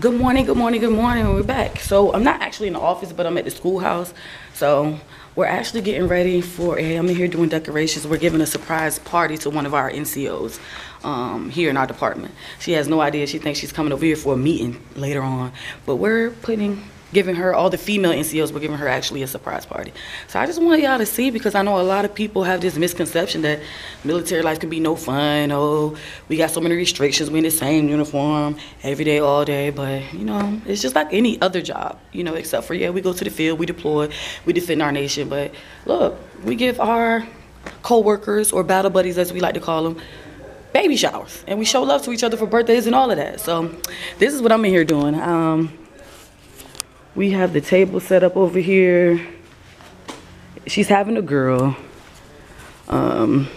Good morning, good morning, good morning. We're back. So I'm not actually in the office, but I'm at the schoolhouse. So we're actually getting ready for a, I'm in here doing decorations. We're giving a surprise party to one of our NCOs um, here in our department. She has no idea. She thinks she's coming over here for a meeting later on. But we're putting giving her all the female NCOs. We're giving her actually a surprise party. So I just want y'all to see because I know a lot of people have this misconception that military life can be no fun. Oh, we got so many restrictions. We in the same uniform every day, all day. But you know, it's just like any other job. You know, except for yeah, we go to the field, we deploy, we defend our nation. But look, we give our co-workers or battle buddies, as we like to call them, baby showers, and we show love to each other for birthdays and all of that. So this is what I'm in here doing. Um, we have the table set up over here. She's having a girl. Um,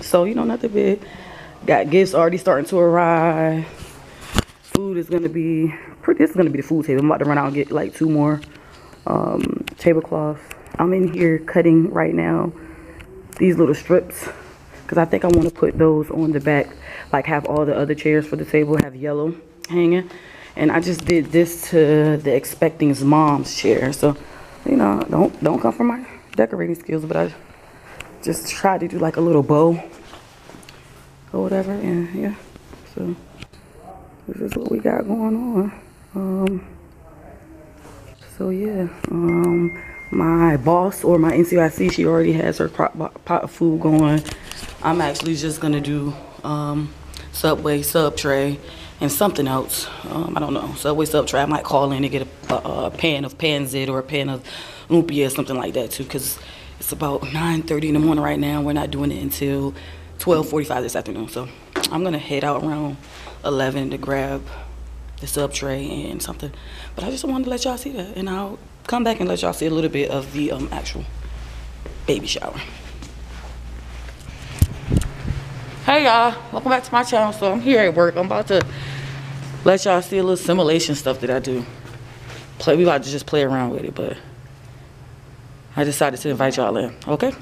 so, you know, nothing big. Got gifts already starting to arrive. Food is gonna be, pretty, this is gonna be the food table. I'm about to run out and get like two more um, tablecloths. I'm in here cutting right now these little strips because I think I want to put those on the back, like have all the other chairs for the table have yellow hanging. And I just did this to the expecting's mom's chair. So, you know, don't don't come for my decorating skills, but I just tried to do like a little bow or whatever. And yeah, so this is what we got going on. Um, so yeah, um, my boss or my NCIC, she already has her pot, pot of food going. I'm actually just gonna do um, Subway sub tray and something else. Um, I don't know. Subway sub tray. I might call in and get a, a, a pan of pancit or a pan of lumpia or something like that too, because it's about 9:30 in the morning right now. We're not doing it until 12:45 this afternoon. So I'm gonna head out around 11 to grab the sub tray and something. But I just wanted to let y'all see that, and I'll come back and let y'all see a little bit of the um, actual baby shower. Hey y'all, welcome back to my channel. So I'm here at work. I'm about to let y'all see a little simulation stuff that I do. Play, we about to just play around with it, but I decided to invite y'all in, okay?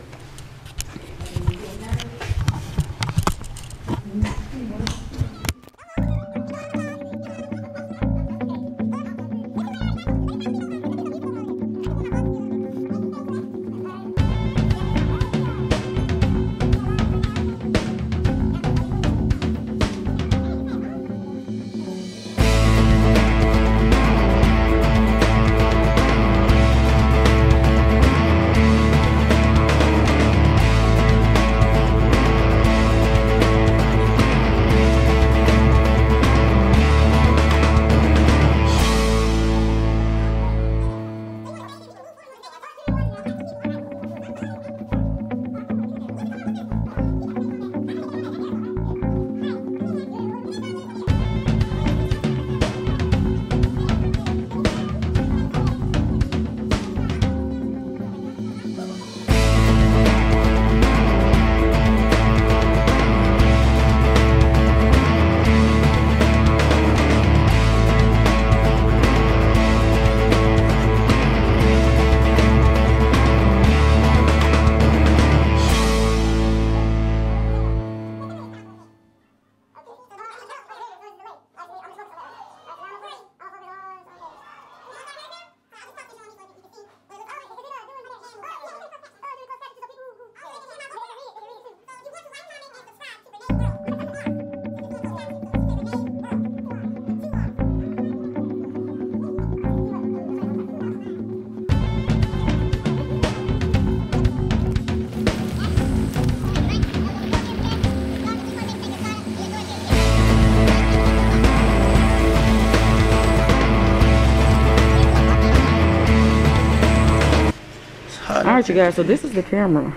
All right, you guys, so this is the camera.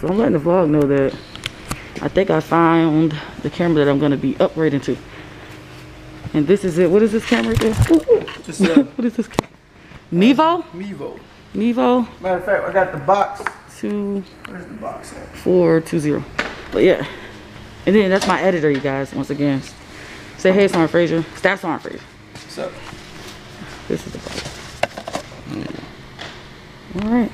So I'm letting the vlog know that I think I found the camera that I'm gonna be upgrading to. And this is it. What is this camera? Just, uh, what is this? Mevo? Mevo. Mevo Matter of fact, I got the box. two Where's the box at? four two zero. But yeah. And then that's my editor, you guys, once again. Say hey, Sergeant Frazier. Staff Sergeant Frazier. What's up? This is the box. All right.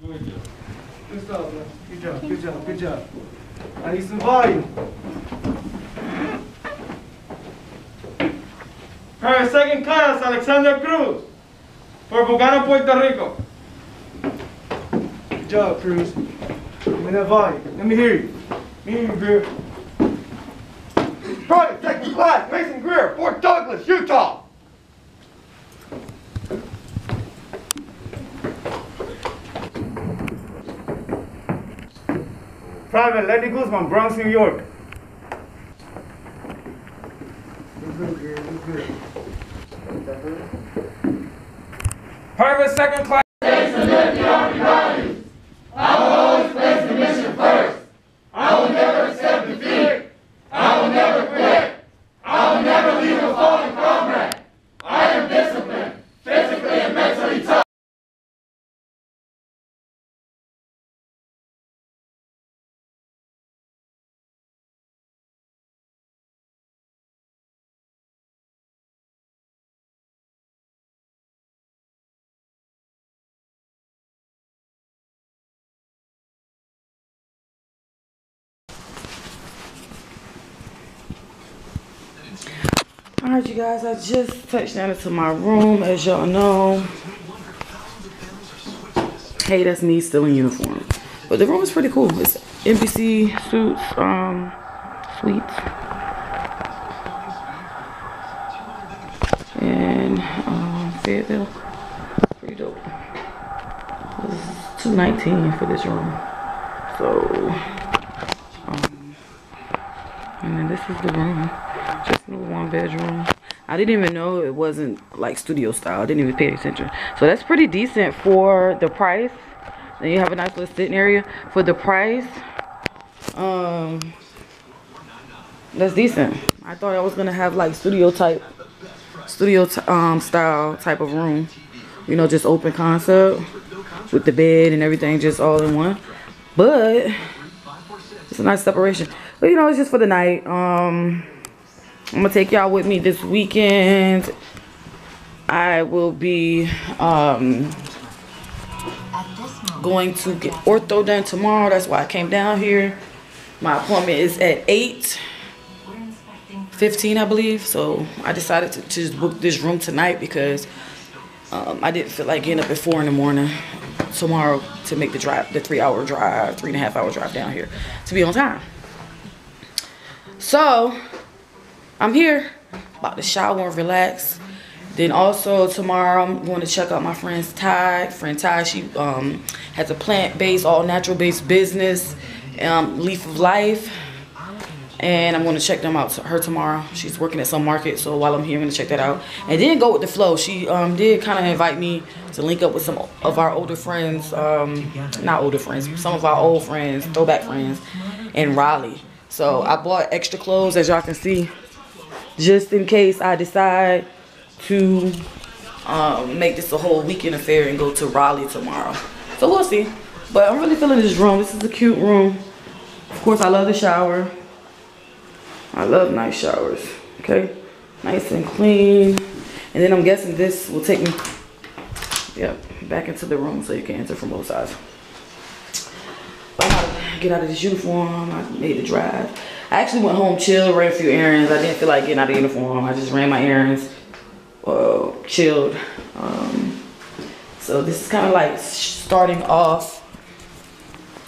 Good job, man. Good job, good job, good job. I need some volume. Alright, second class, Alexander Cruz. Fort Buchanan, Puerto Rico. Good job, Cruz. Give me that volume. Let me hear you. Me you, Greer. Private second class, Mason Greer, Fort Douglas, Utah. Private Lenny Guzman, Bronx, New York. Private second class. All right, you guys, I just touched down into my room, as y'all know. Hey, that's me still in uniform. But the room is pretty cool. It's Embassy suits, um, suites. And, um, Fayetteville. Pretty dope. Is 219 for this room. So, um, and then this is the room. Just a one bedroom. I didn't even know it wasn't like studio style. I didn't even pay attention. So that's pretty decent for the price. Then you have a nice little sitting area for the price. Um, that's decent. I thought I was gonna have like studio type, studio um style type of room. You know, just open concept with the bed and everything just all in one. But it's a nice separation. But you know, it's just for the night. Um. I'm gonna take y'all with me this weekend. I will be um, going to get ortho done tomorrow. That's why I came down here. My appointment is at 8 15, I believe. So I decided to, to just book this room tonight because um, I didn't feel like getting up at 4 in the morning tomorrow to make the drive, the three hour drive, three and a half hour drive down here to be on time. So I'm here, about to shower and relax. Then also tomorrow I'm going to check out my friend's Ty. Friend Ty, she um, has a plant-based, all natural-based business, um, Leaf of Life. And I'm going to check them out, her tomorrow. She's working at some market, so while I'm here, I'm going to check that out. And then go with the flow. She um, did kind of invite me to link up with some of our older friends, um, not older friends, some of our old friends, throwback friends in Raleigh. So I bought extra clothes, as y'all can see just in case I decide to um, make this a whole weekend affair and go to Raleigh tomorrow. So we'll see. But I'm really feeling this room. This is a cute room. Of course, I love the shower. I love nice showers. Okay, nice and clean. And then I'm guessing this will take me, yep, back into the room so you can enter from both sides. But I gotta get out of this uniform. I made a drive. I actually went home, chilled, ran a few errands. I didn't feel like getting out of uniform. I just ran my errands, uh, chilled. Um, so this is kind of like starting off,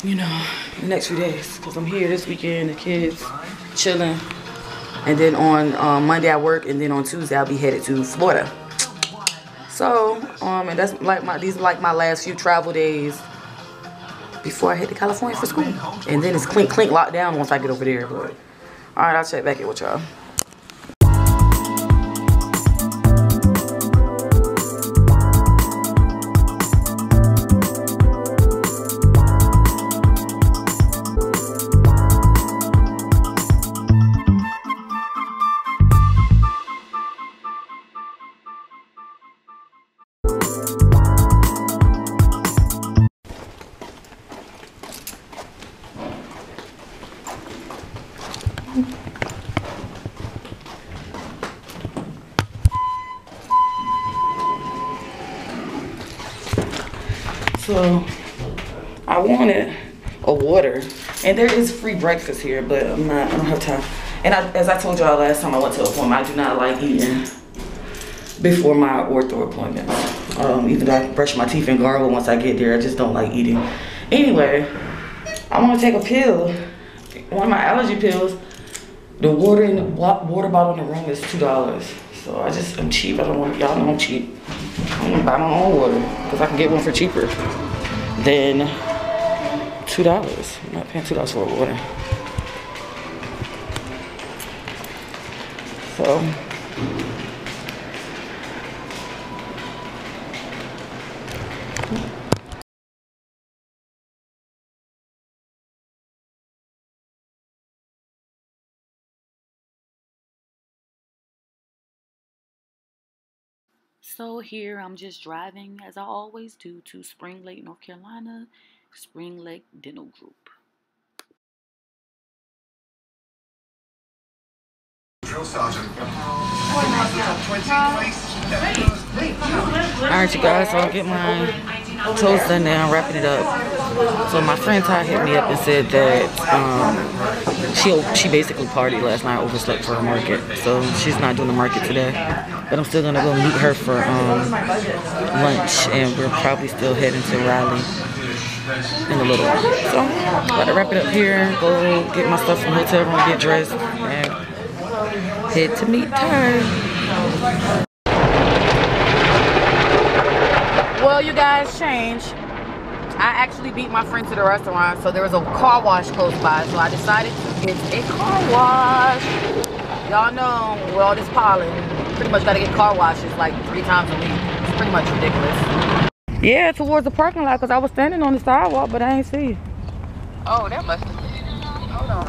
you know, the next few days. Because I'm here this weekend, the kids chilling. And then on um, Monday I work, and then on Tuesday I'll be headed to Florida. So, um, and that's like my, these are like my last few travel days before I head to California for school. And then it's clink clink locked down once I get over there. But all right, I'll check back in with y'all. So I wanted a water. And there is free breakfast here, but I'm not, I don't have time. And I, as I told y'all last time I went to an appointment, I do not like eating before my ortho appointment. Um, even though I brush my teeth and gargle once I get there, I just don't like eating. Anyway, I want to take a pill, one of my allergy pills. The water in the water bottle in the room is two dollars. So I just I'm cheap. I don't want y'all know I'm cheap. I'm gonna buy my own water because I can get one for cheaper than two dollars. I'm not paying two dollars for water. So So here I'm just driving as I always do to Spring Lake, North Carolina, Spring Lake Dental Group. Drill sergeant. Alright, you guys, so I'll get my toast done now, wrapping it up. So my friend Ty hit me up and said that um, she she basically partied last night, overslept for her market. So she's not doing the market today. But I'm still gonna go meet her for um, lunch, and we're probably still heading to Raleigh in a little while. So, about to wrap it up here, go get my stuff from the hotel room, get dressed, and head to meet Ty. Well, you guys, change. I actually beat my friend to the restaurant, so there was a car wash close by, so I decided to get a car wash. Y'all know, with all this pollen, pretty much gotta get car washes like three times a week. It's pretty much ridiculous. Yeah, towards the parking lot, because I was standing on the sidewalk, but I ain't see you. Oh, that must have been. Hold on.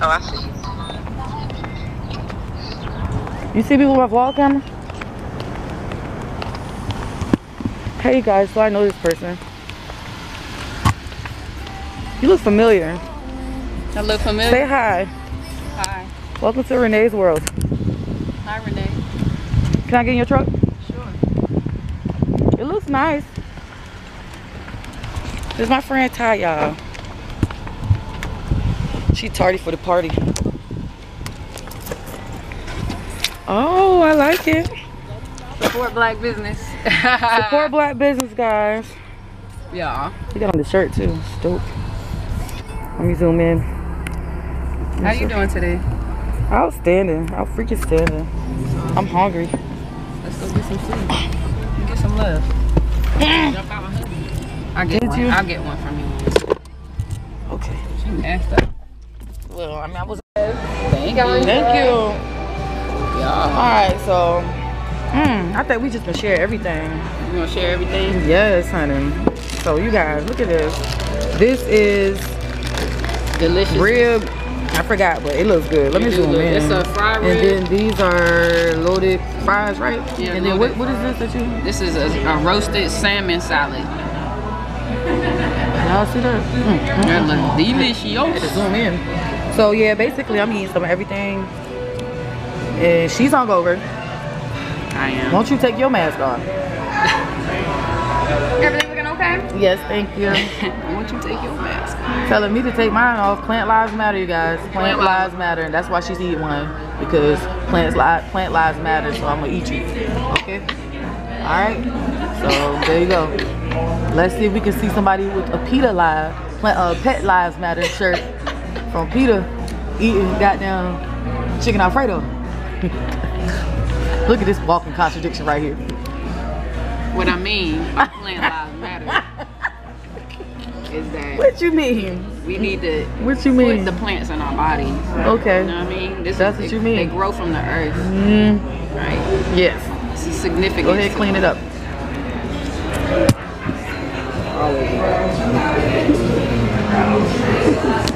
Oh, I see you. You see me with my vlog camera? Hey guys, so I know this person. You look familiar. I look familiar. Say hi. Hi. Welcome to Renee's World. Hi, Renee. Can I get in your truck? Sure. It looks nice. This is my friend Ty, y'all. She tardy for the party. Oh, I like it. Support black business. Support black business, guys. Yeah. You got on the shirt too. It's dope. Let me zoom in. How you doing today? Outstanding. Out freaking standing. I'm hungry. Let's go get some food. You get some love. Jump out my hoodie. I get Did one. you? I'll get one from you. Okay. She messed up. Well, I mean, I was. Thank you. Thank you. Yeah. All right, so. Mm, I think we just gonna share everything. You gonna share everything? Yes, honey. So you guys, look at this. This is Delicious. rib. I forgot, but it looks good. Let me It do zoom look- in. it's a fried And rib. then these are loaded fries, right? Yeah, And then what, what is this that you? This is a, a roasted salmon salad. Y'all see that? Mm, mm. That look delicious. zoom in. So yeah, basically I'm eating some of everything. And she's hungover. I am. Won't you take your mask off? Everything looking okay? Yes, thank you. Won't you take your mask? Telling me to take mine off. Plant lives matter, you guys. Plant, Plant lives lives- matter, and that's why she's eating one because plants li- plant lives matter. So I'm gonna eat you. Okay. All right. So there you go. Let's see if we can see somebody with a PETA live, plant, uh, pet lives matter shirt from PETA eating goddamn chicken alfredo. Look at this walking contradiction right here. What I mean by plant lives matter is that What you mean? we need to What you put mean? the plants in our bodies. Okay. You know what I mean? This That's is, what you mean. They grow from the earth, Mm, right? yes. This is significant. Go ahead, clean it up.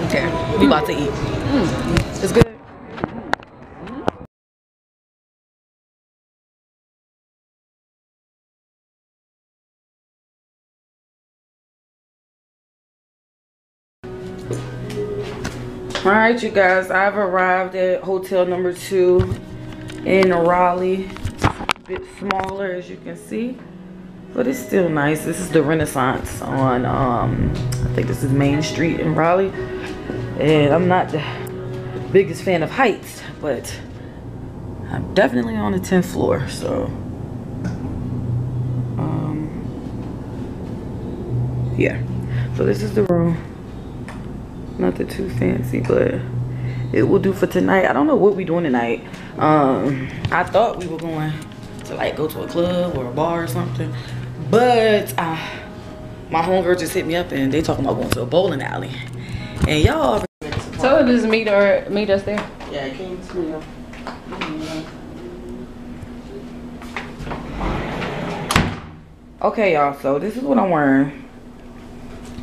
Okay, we about to eat. It's good. All right, you guys, I've arrived at hotel number two in Raleigh. A bit smaller, as you can see. But it's still nice. This is the Renaissance on, um, I think this is Main Street in Raleigh. And I'm not the biggest fan of heights, but I'm definitely on the 10th floor, so. Um, yeah. So this is the room. Nothing too fancy, but it will do for tonight. I don't know what we doing tonight. Um, I thought we were going to like go to a club or a bar or something. But uh, my homegirl just hit me up and they talking about going to a bowling alley. And y'all So just meet or meet us there. Yeah, it came to me. Okay, y'all. So this is what I'm wearing,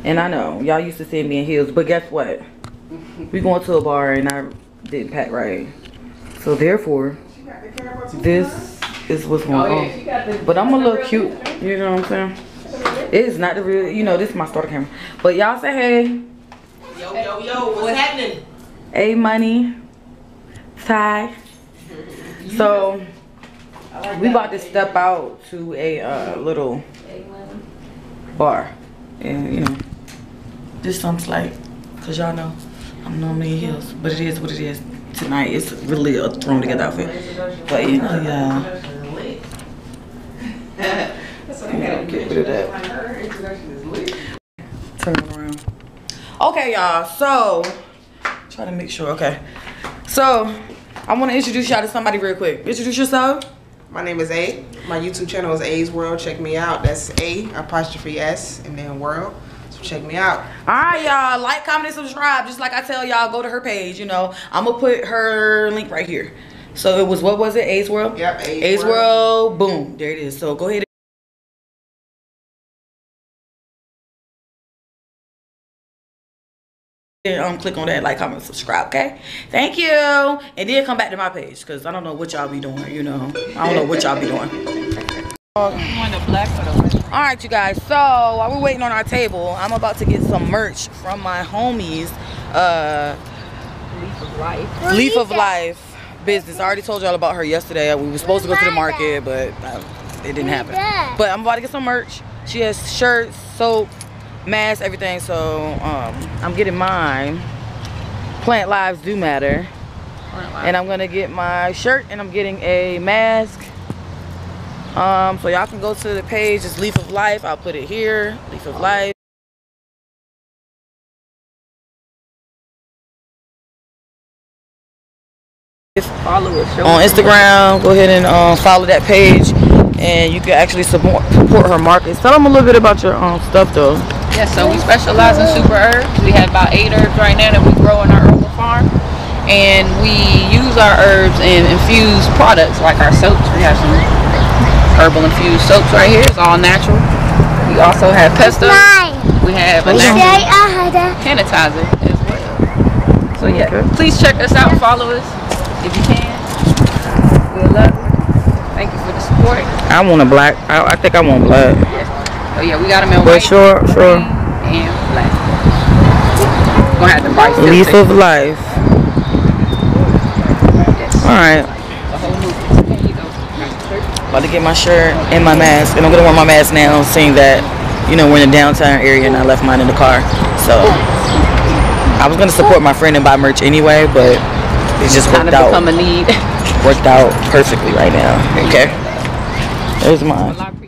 and I know y'all used to see me in heels, but guess what? We going to a bar, and I didn't pack right. So therefore, this is what's going on. But I'm a little cute. You know what I'm saying? It is not the real. You know, this is my starter camera. But y'all say hey. Yo, yo, yo, what's happening? A money, Ty. So we about to step out to a uh, little bar, and you know, this something like, cause y'all know I'm normally in heels, but it is what it is. Tonight it's really a thrown together outfit, but you know, that. Turn around. Okay, y'all. So, try to make sure. Okay. So, I want to introduce y'all to somebody real quick. Introduce yourself. My name is A. My YouTube channel is A's World. Check me out. That's A apostrophe S and then World. Check me out. All right, y'all. Like, comment, and subscribe. Just like I tell y'all, go to her page. You know, I'm gonna put her link right here. So it was what was it? A's World. Yep, A's A's World. World. Boom. There it is. So go ahead. And um, click on that, like, comment, subscribe, okay? Thank you. And then come back to my page, because I don't know what y'all be doing, you know. I don't know what y'all be doing. All right, you guys. So while we're waiting on our table, I'm about to get some merch from my homies. Uh, Leaf of life. Leaf of Life business. I already told y'all about her yesterday. We were supposed to go to the market, but uh, it didn't happen. But I'm about to get some merch. She has shirts, soap, masks, everything. So um, I'm getting mine. Plant lives do matter. And I'm gonna get my shirt and I'm getting a mask. Um, so y'all can go to the page, it's Leaf of Life. I'll put it here, Leaf of Life. Follow us. Show On. Instagram, go ahead and um, follow that page, and you can actually support support her markets. Tell them a little bit about your um, stuff though. Yeah, so we specialize in super herbs. We have about eight herbs right now that we grow on our herbal farm. And we use our herbs in infused products like our soaps. We have some herbal infused soaps right here. It's all natural. We also have pesto. We have a natural sanitizer as well. So yeah, Okay. please check us out. Follow us if you can. We'll love it. Thank you for the support. I want a black. I, I think I want black. Oh yeah, we got them in But white, sure, sure. and black. Gonna have the price. Leaf listed. of Life. Yes. All right. The whole movie. There you go. About to get my shirt and my mask, and I'm gonna wear my mask now, seeing that you know we're in the downtown area and I left mine in the car. So I was gonna support my friend and buy merch anyway, but it just worked Kind of out become a need. worked out perfectly right now. Okay, there's mine.